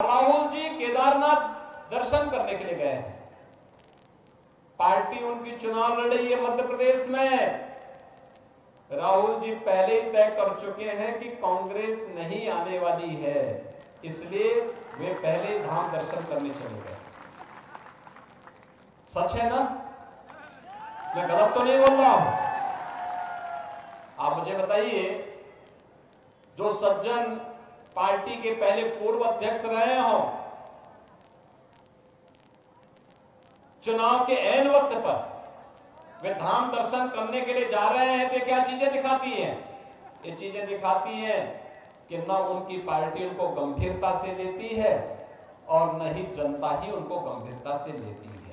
राहुल जी केदारनाथ दर्शन करने के लिए गए पार्टी उनकी चुनाव लड़ रही है मध्य प्रदेश में। राहुल जी पहले ही तय कर चुके हैं कि कांग्रेस नहीं आने वाली है। इसलिए वे पहले धाम दर्शन करने चले गए। सच है ना? मैं गलत तो नहीं बोल रहा हूँ। आप मुझे बताइए, जो सज्जन पार्टी के पहले पूर्व अध्यक्ष रहे हो। चुनाव के एन वक्त पर वे धाम दर्शन करने के लिए जा रहे हैं। तो क्या चीज़ें दिखाती हैं? ये चीज़ें दिखाती हैं कि न उनकी पार्टी उनको गंभीरता से लेती है और न ही जनता ही उनको गंभीरता से लेती है।